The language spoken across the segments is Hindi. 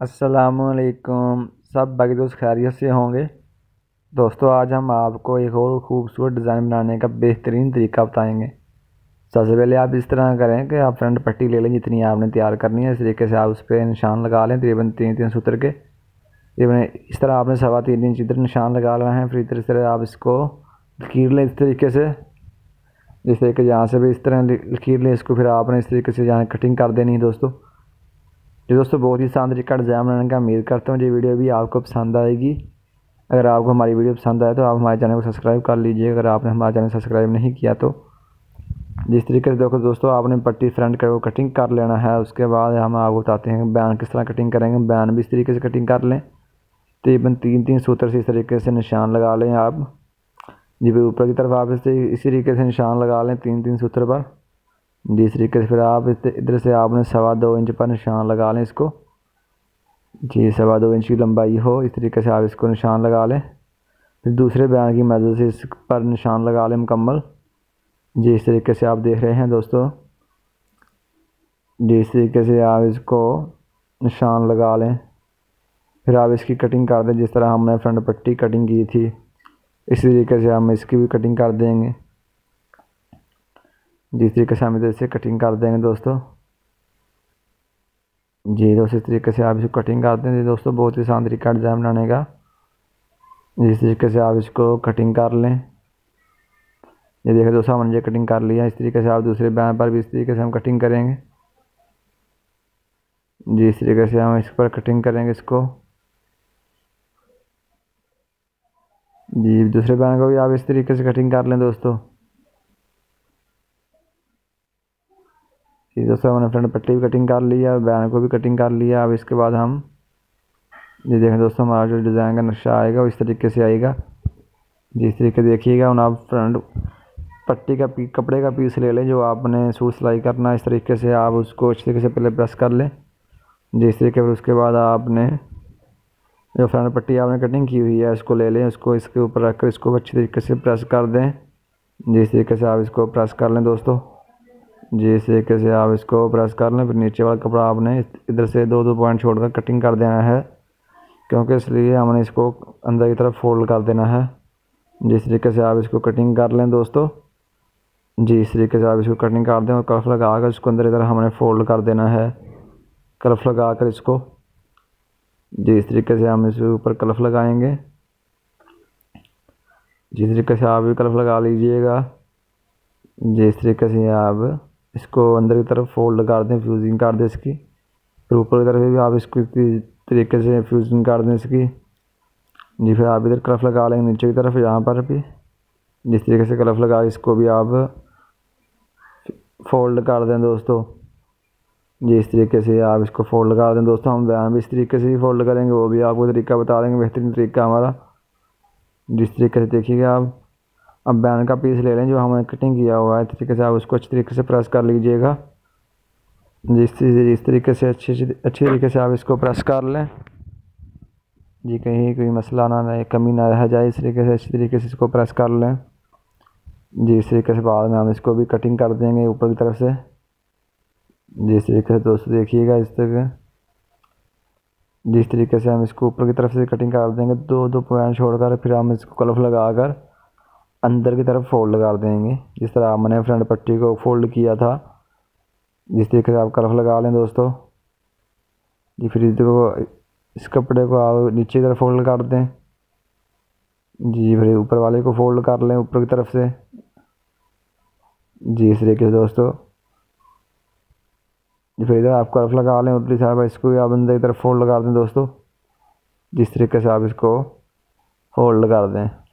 असलकुम सब बाकी दोस्त खैरियत से होंगे। दोस्तों, आज हम आपको एक और ख़ूबसूरत डिज़ाइन बनाने का बेहतरीन तरीका बताएँगे। सबसे पहले आप इस तरह करें कि आप फ्रंट पट्टी ले लें जितनी आपने तैयार करनी है। इस तरीके से आप उस पर निशान लगा लें, तकरीबन तीन तीन सूत्र के। तकरीबन इस तरह आपने सवा तीन इंच इधर निशान लगा लेना है। फिर इस तरह आप इसको लकीर लें इस तरीके से। जिस तरीके यहाँ से भी इस तरह लकीर लें, इसको फिर आपने इस तरीके से यहाँ कटिंग कर देनी है दोस्तों। जी दोस्तों, बहुत ही शानदार तरीका डिज़ाइन बनाने का। उम्मीद करता हूँ, ये वीडियो भी आपको पसंद आएगी। अगर आपको हमारी वीडियो पसंद आए तो आप हमारे चैनल को सब्सक्राइब कर लीजिए। अगर आपने हमारा चैनल सब्सक्राइब नहीं किया तो जिस तरीके से देखो दोस्तों, आपने पट्टी फ्रंट का वो कटिंग कर लेना है। उसके बाद हम आपको बताते हैं बैन किस तरह कटिंग करेंगे। बैन भी इस तरीके से कटिंग कर लें। तकरीबन तीन तीन सूत्र से इस तरीके से निशान लगा लें आप। जी, ऊपर की तरफ़ आप इसी तरीके से निशान लगा लें तीन तीन सूत्र पर। जिस तरीके से फिर आप इधर से आपने सवा दो इंच पर निशान लगा लें इसको। जी, सवा दो इंच की लंबाई हो, इस तरीके से आप इसको निशान लगा लें। फिर दूसरे बयान की मदद से इस पर निशान लगा लें मुकम्मल। जी, इस तरीके से आप देख रहे हैं दोस्तों। जी, इस तरीके से आप इसको निशान लगा लें। फिर आप इसकी कटिंग कर दें, जिस तरह हमने फ्रंट पट्टी कटिंग की थी, इसी तरीके से हम इसकी भी कटिंग कर देंगे। जिस तरीके से हम इधर से कटिंग कर देंगे दोस्तों। जी दोस्तों इस तरीके से आप इसको कटिंग कर देंगे दोस्तों, बहुत ही आसान तरीका डिज़ाइन बनाने का। जिस तरीके से आप इसको कटिंग कर लें। ये देखिए दोस्तों, हमने ये कटिंग कर लिया। इस तरीके से आप दूसरे बैन पर भी इस तरीके से हम कटिंग करेंगे। जी, इस तरीके से हम इस पर कटिंग करेंगे इसको। जी, दूसरे बैन को भी आप इस तरीके से कटिंग कर लें दोस्तों। ये दोस्तों हमने फ्रंट पट्टी भी कटिंग कर लिया बैन को भी कटिंग कर लिया अब इसके बाद हम ये देखें दोस्तों, हमारा जो डिज़ाइन का नक्शा आएगा, वो इस तरीके से आएगा। जिस तरीके देखिएगा, उन आप फ्रंट पट्टी का पी, कपड़े का पीस ले लें, जो आपने सूट सिलाई करना इस तरीके से आप उसको अच्छी तरीके से पहले प्रेस कर लें। जिस तरीके फिर उसके बाद आपने जो फ्रंट पट्टी आपने कटिंग की हुई है, इसको ले लें, उसको इसके ऊपर रख कर इसको अच्छी तरीके से प्रेस कर दें। जिस तरीके से आप इसको प्रेस कर लें दोस्तों। जी, इस तरीके से आप इसको प्रेस कर लें, फिर नीचे वाला कपड़ा आपने इधर से दो दो पॉइंट छोड़कर कटिंग कर देना है, क्योंकि इसलिए हमने इसको अंदर की तरफ़ फोल्ड कर देना है। जिस तरीके से आप इसको कटिंग कर लें दोस्तों। जी, इस तरीके से आप इसको कटिंग कर दें और कलफ लगा कर इसको अंदर तरफ़ हमने फोल्ड कर देना है कलफ लगा कर इसको। जी, इस तरीके से हम इसके ऊपर कलफ लगाएँगे। जिस तरीके से आप भी कलफ लगा लीजिएगा। जिस तरीके से आप इसको अंदर की तरफ़ फोल्ड कर दें फ्यूजिंग कर दें इसकी। फिर ऊपर की तरफ़ भी आप इसको तरीके से फ्यूजिंग कर दें इसकी। जी, फिर आप इधर कलफ लगा लेंगे, नीचे की तरफ़, यहाँ पर भी। जिस तरीके से कलफ लगा इसको भी आप फोल्ड कर दें दोस्तों। जी, इस तरीके से आप इसको फोल्ड कर दें दोस्तों। हम बयान भी इस तरीके से ही फोल्ड करेंगे, वो भी आपको तरीका बता देंगे, बेहतरीन तरीका हमारा। जिस तरीके से देखिएगा आप। अब बैन का पीस ले लें जो हमने कटिंग किया हुआ है, इस तरीके से आप उसको अच्छी तरीके से प्रेस कर लीजिएगा। जिस इस तरीके से अच्छी अच्छी तरीके से आप इसको प्रेस कर लें। जी, कहीं कोई मसला ना रहे कमी ना रह जाए, इस तरीके से अच्छी तरीके से इसको प्रेस कर लें। जी, इस तरीके से बाद में हम इसको भी कटिंग कर देंगे ऊपर की तरफ़ से। जिस तरीके से दोस्तों देखिएगा इस तरह जिस तरीके से हम इसको ऊपर की तरफ़ से कटिंग कर देंगे, दो दो पॉइंट छोड़कर फिर हम इसको कलफ लगा कर अंदर की तरफ़ फोल्ड कर देंगे। जिस तरह हमने फ्रंट पट्टी को फोल्ड किया था, जिस तरीके से आप कर्फ लगा लें दोस्तों। जी फिर इधर इस कपड़े को आप नीचे की तरफ़ फोल्ड कर दें। जी, फिर ऊपर वाले को फोल्ड कर लें ऊपर की तरफ़ से। जी, इस तरीके से दोस्तों। जी फिर इधर आप कर्फ लगा लें साइड पर इसको भी आप अंदर की तरफ़ फोल्ड कर दें दोस्तों। जिस तरीके से आप इसको फोल्ड कर दें।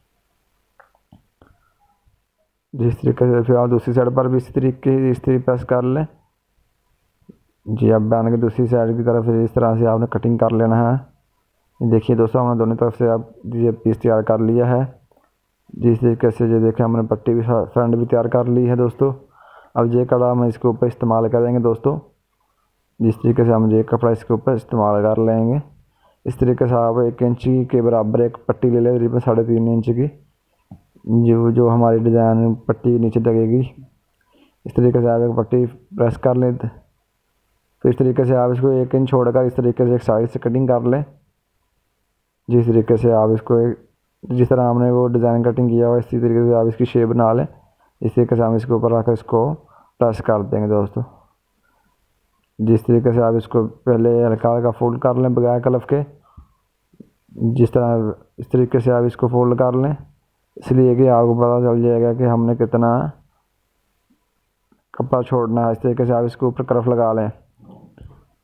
जिस तरीके से फिर आप दूसरी साइड पर भी इस तरीके इस तरीके प्रेस कर लें। जी, अब बैन के दूसरी साइड की तरफ़ इस तरह से आपने कटिंग कर लेना है। देखिए दोस्तों, हमने दोनों तरफ़ से आप ये पीस तैयार कर लिया है। जिस तरीके से ये देखें, हमने पट्टी भी फ्रंट भी तैयार कर ली है दोस्तों। अब ये कड़ा हम इसके ऊपर इस्तेमाल करेंगे दोस्तों। जिस तरीके से हम ये कपड़ा इसके ऊपर इस्तेमाल कर लेंगे। इस तरीके से आप एक इंच के बराबर एक पट्टी ले लें तकरीबन साढ़े तीन इंच की। जो जो हमारी डिज़ाइन पट्टी नीचे लगेगी। इस तरीके से आप एक पट्टी प्रेस कर लें। तो इस तरीके से आप इसको एक इंच छोड़कर इस तरीके से एक साइड से कटिंग कर लें। जिस तरीके से आप इसको जिस तरह हमने वो डिज़ाइन कटिंग किया हुआ इसी तरीके से आप इसकी शेप बना लें। इस तरीके से हम इसके ऊपर रखकर इसको प्रेस कर देंगे दोस्तों। जिस तरीके से आप इसको पहले हल्का हल्का फोल्ड कर लें बगैर कलफ के, जिस तरह इस तरीके से आप इसको फोल्ड कर लें। इसलिए कि आपको पता चल जाएगा कि हमने कितना कपड़ा छोड़ना है। इस तरीके से आप इसके ऊपर करफ लगा लें।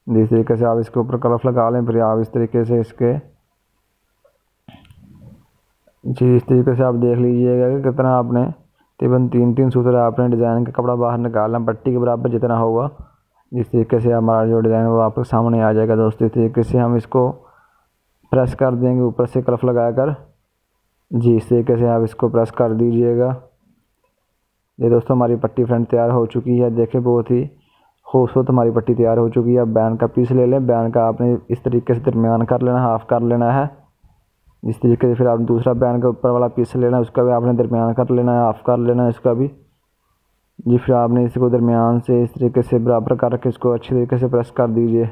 जिस तरीके से आप इसके ऊपर करफ लगा लें, फिर आप इस तरीके से इसके जी, इस तरीके से आप देख लीजिएगा कि कितना आपने तकरीबन तीन तीन सूत्र आपने डिज़ाइन का कपड़ा बाहर निकालना पट्टी के बराबर जितना होगा, जिस तरीके से हमारा जो डिज़ाइन है वो आपके सामने आ जाएगा दोस्तों। इस तरीके से हम इसको प्रेस कर देंगे ऊपर से कलफ लगा कर जी, इस तरीके से आप इसको प्रेस कर दीजिएगा। ये दोस्तों हमारी पट्टी फ्रंट तैयार हो चुकी है। देखें बहुत ही खूबसूरत हमारी पट्टी तैयार हो चुकी है। बैन का पीस ले लें। बैन का आपने इस तरीके से दरमियान कर लेना हाफ़ कर लेना है। इस तरीके से फिर आप दूसरा बैन का ऊपर वाला पीस लेना है उसका भी आपने दरमियान कर लेना है हाफ़ कर लेना है इसका भी। जी, फिर आपने इसको दरमियान से इस तरीके से बराबर करके इसको अच्छी तरीके से प्रेस कर दीजिए।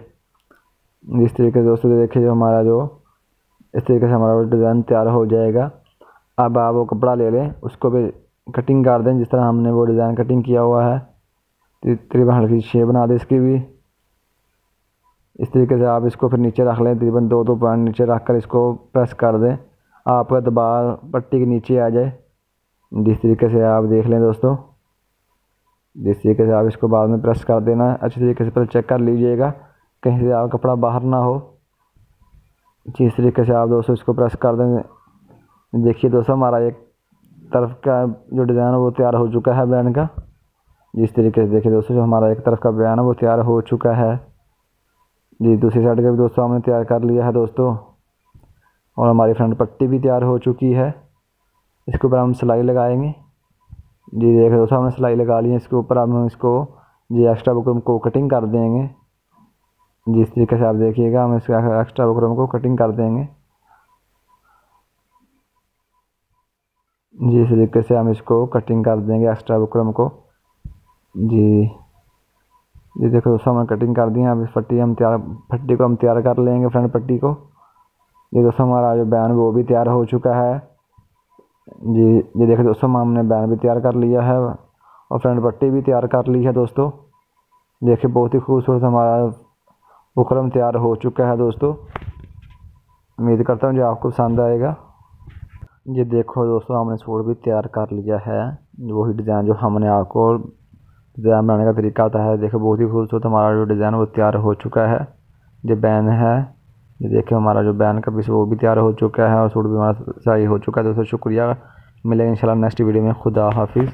जिस तरीके से दोस्तों देखिए जो हमारा जो, इस तरीके से हमारा डिज़ाइन तैयार हो जाएगा। अब आप वो कपड़ा ले लें, उसको भी कटिंग कर दें, जिस तरह हमने वो डिज़ाइन कटिंग किया हुआ है। तकरीबन हल्की शेप बना दें इसकी भी। इस तरीके से आप इसको फिर नीचे रख लें, तकरीबन दो दो पॉइंट नीचे रख कर इसको प्रेस कर दें। आपका दबाव पट्टी के नीचे आ जाए। जिस तरीके से आप देख लें दोस्तों, जिस तरीके से आप इसको बाद में प्रेस कर देना, अच्छी तरीके से पहले चेक कर लीजिएगा, कहीं से आप कपड़ा बाहर ना हो। जिस तरीके से आप दोस्तों इसको प्रेस कर दें देखिए दोस्तों, हमारा एक तरफ़ का जो डिज़ाइन है वो तैयार हो चुका है बैन का। जिस तरीके से देखिए दोस्तों, जो हमारा एक तरफ़ का बयान है वो तैयार हो चुका है। जी, दूसरी साइड का भी दोस्तों हमने तैयार कर लिया है दोस्तों। और हमारी फ्रंट पट्टी भी तैयार हो चुकी है। इसके ऊपर हम सिलाई लगाएँगे। जी देखिए दोस्तों, हमने सिलाई लगा ली है। इसके ऊपर हम इसको जी एक्स्ट्रा बुकरम को कटिंग कर देंगे। जिस तरीके से आप देखिएगा, हम इसका एक्स्ट्रा बुकरम को कटिंग कर देंगे। जी, इस तरीके से हम इसको कटिंग कर देंगे एक्स्ट्रा बुकरम को। जी जी देखो दोस्तों हमने कटिंग कर दी है अब इस पट्टी हम तैयार, पट्टी को हम तैयार कर लेंगे फ्रंट पट्टी को। ये दोस्तों हमारा जो बैन वो भी तैयार हो चुका है। जी, ये देखो दोस्तों हमने बैन भी तैयार कर लिया है और फ्रंट पट्टी भी तैयार कर ली है दोस्तों। देखिए बहुत ही खूबसूरत हमारा बुकरम तैयार हो चुका है दोस्तों। उम्मीद करता हूँ जो आपको पसंद आएगा। ये देखो दोस्तों, हमने सूट भी तैयार कर लिया है। वही डिज़ाइन जो हमने आपको डिज़ाइन बनाने का तरीका आता है। देखो, बहुत ही खूबसूरत हमारा जो डिज़ाइन वो तैयार हो चुका है। जो बैन है। ये देखो हमारा जो बैन का पीस वो भी तैयार हो चुका है और सूट भी हमारा सही हो चुका है। दोस्तों, शुक्रिया। मिलेगा इंशाल्लाह नेक्स्ट वीडियो में। खुदा हाफिज़।